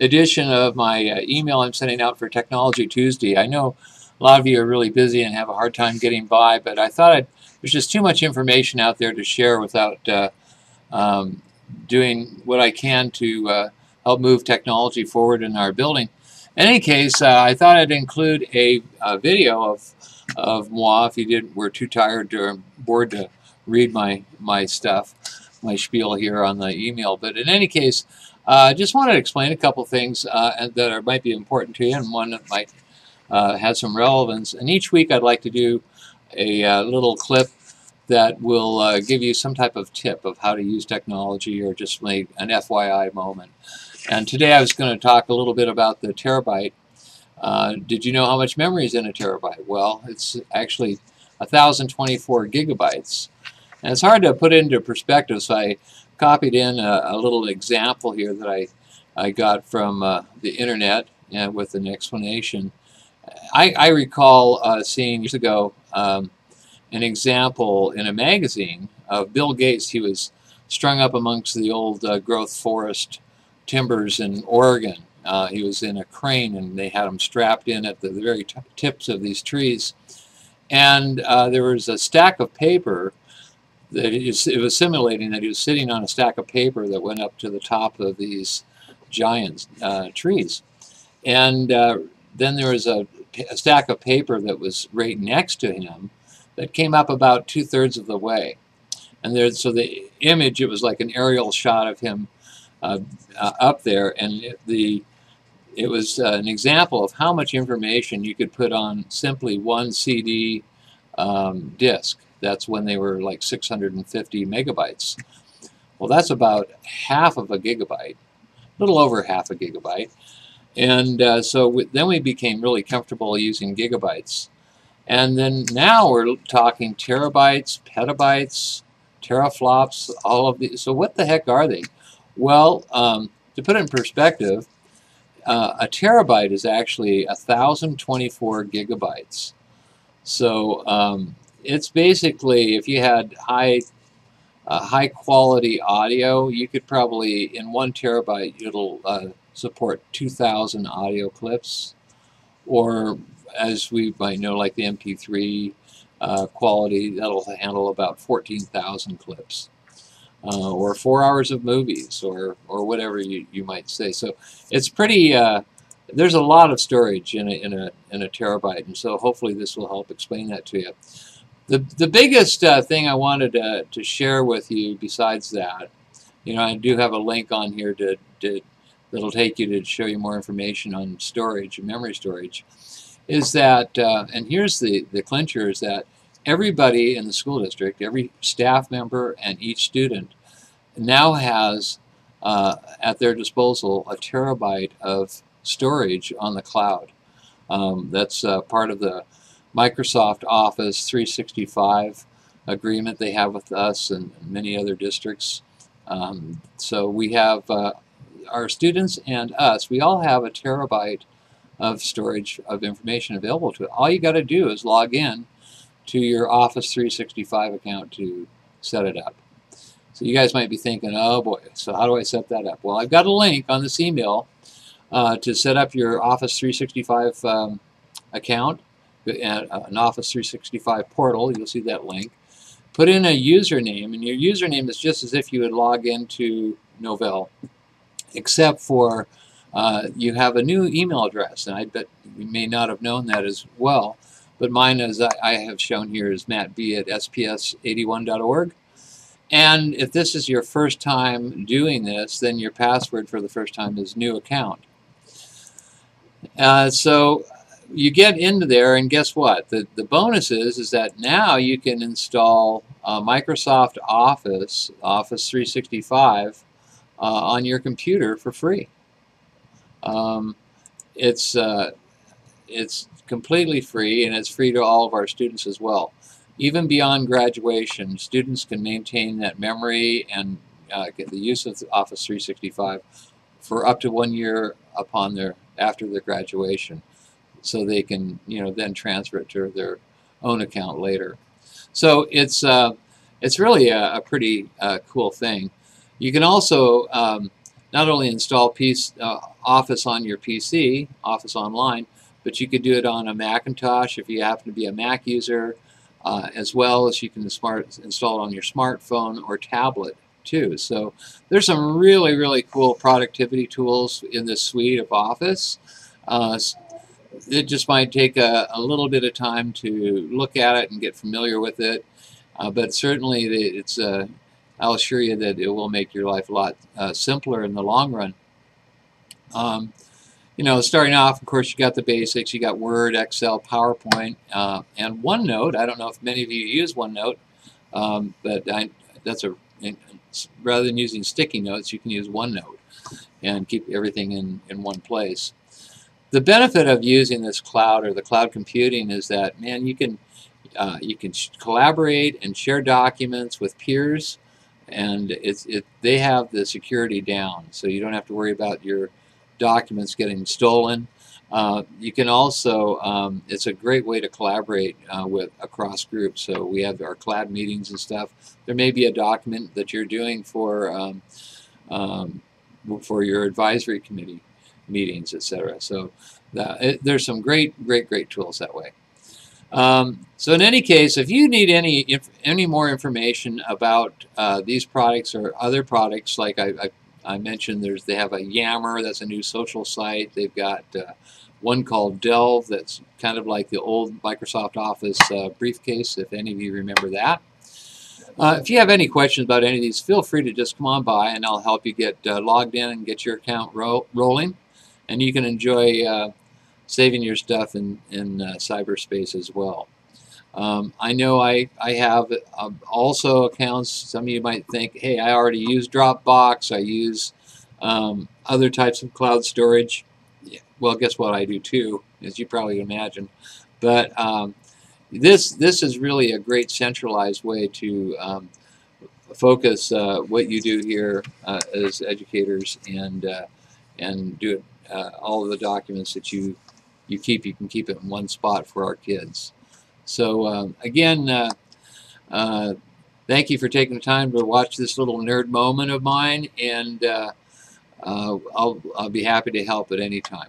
edition of my uh, email I'm sending out for Technology Tuesday. I know a lot of you are really busy and have a hard time getting by, but I thought I'd, there's just too much information out there to share without uh, um, doing what I can to uh, help move technology forward in our building. In any case, uh, I thought I'd include a, a, video of, of moi if you didn't were too tired or bored to read my, my stuff, my spiel here on the email. But in any case, I uh, just wanted to explain a couple things uh, that are, might be important to you and one that might uh, have some relevance. And each week I'd like to do a uh, little clip that will uh, give you some type of tip of how to use technology or just make an FYI moment. And today I was going to talk a little bit about the terabyte. Uh, did you know how much memory is in a terabyte? Well, it's actually 1,024 gigabytes. And it's hard to put into perspective, so I copied in a, a little example here that I, I got from uh, the internet uh, with an explanation. I, I recall uh, seeing years ago um, an example in a magazine of Bill Gates. He was strung up amongst the old uh, growth forest timbers in Oregon. Uh, he was in a crane and they had him strapped in at the, the very tips of these trees. And uh, there was a stack of paper that it was simulating that he was sitting on a stack of paper that went up to the top of these giant uh, trees. And uh, then there was a, a, stack of paper that was right next to him that came up about two-thirds of the way. And there, so the image, it was like an aerial shot of him uh, uh up there, and it, the it was uh, an example of how much information you could put on simply one CD um, disk. That's when they were like 650 megabytes. Well, that's about half of a gigabyte, a little over half a gigabyte. And uh, so we, then we became really comfortable using gigabytes. And then now we're talking terabytes, petabytes, teraflops, all of these. So what the heck are they? Well, um, to put it in perspective, uh, a terabyte is actually 1,024 gigabytes. So um, it's basically if you had high uh, high quality audio, you could probably in one terabyte it'll uh, support 2,000 audio clips, or as we might know, like the MP3 uh, quality, that'll handle about 14,000 clips. Uh, or four hours of movies, or or whatever you, you might say. So it's pretty. Uh, there's a lot of storage in a in a in a terabyte, and so hopefully this will help explain that to you. The, the biggest uh, thing I wanted to, to share with you besides that, you know, I do have a link on here to, to that'll take you to show you more information on storage and memory storage, is that, uh, and here's the, the clincher, is that everybody in the school district, every staff member and each student now has uh, at their disposal a terabyte of storage on the cloud. Um, that's uh, part of the Microsoft Office 365 agreement they have with us and many other districts. Um, so we have uh, our students and us, we all have a terabyte of storage of information available to it. All you got to do is log in to your Office 365 account to set it up. So you guys might be thinking, oh boy, so how do I set that up? Well, I've got a link on this email uh, to set up your Office 365 um, account an Office 365 portal. You'll see that link. Put in a username, and your username is just as if you would log into Novell, except for uh, you have a new email address, and I bet you may not have known that as well. But mine, as I, I have shown here, is mattb at sps81.org. And if this is your first time doing this, then your password for the first time is new account. Uh, so you get into there and guess what? The, the bonus is, is that now you can install uh, Microsoft Office, Office 365, uh, on your computer for free. Um, it's, uh, it's completely free and it's free to all of our students as well. Even beyond graduation, students can maintain that memory and uh, get the use of Office 365 for up to one year upon their after their graduation so they can you know then transfer it to their own account later. So it's uh, it's really a, a pretty uh, cool thing. You can also um, not only install piece, uh, Office on your PC, Office Online, but you could do it on a Macintosh if you happen to be a Mac user, uh, as well as you can smart, install it on your smartphone or tablet too. So there's some really, really cool productivity tools in this suite of Office. It just might take a, a, little bit of time to look at it and get familiar with it, uh, but certainly it's uh, I'll assure you that it will make your life a lot uh, simpler in the long run. Um, you know, starting off, of course, you got the basics. You got Word, Excel, PowerPoint, uh, and OneNote. I don't know if many of you use OneNote, um, but I, that's a rather than using sticky notes, you can use OneNote and keep everything in, in one place. The benefit of using this cloud or the cloud computing is that, man, you can uh, you can collaborate and share documents with peers and it's it they have the security down so you don't have to worry about your documents getting stolen. Uh, you can also um, it's a great way to collaborate uh, with across groups. So we have our CLAD meetings and stuff. There may be a document that you're doing for um, um, for your advisory committee meetings etc so that, it, there's some great great great tools that way um, so in any case, if you need any any more information about uh, these products or other products, like I, I, I, mentioned, there's they have a Yammer, that's a new social site. They've got uh, one called Delve, that's kind of like the old Microsoft Office uh, briefcase, if any of you remember that. Uh, if you have any questions about any of these, feel free to just come on by and I'll help you get uh, logged in and get your account ro rolling. And you can enjoy uh, saving your stuff in, in uh, cyberspace as well. Um, I know I, I have uh, also accounts, some of you might think, hey, I already use Dropbox, I use um, other types of cloud storage. Yeah, well, guess what, I do too, as you probably imagine. But um, this, this is really a great centralized way to um, focus uh, what you do here uh, as educators and, uh, and do it, uh, all of the documents that you you keep you can keep it in one spot for our kids. So uh, again, uh, uh, thank you for taking the time to watch this little nerd moment of mine, and uh, uh, I'll, I'll be happy to help at any time.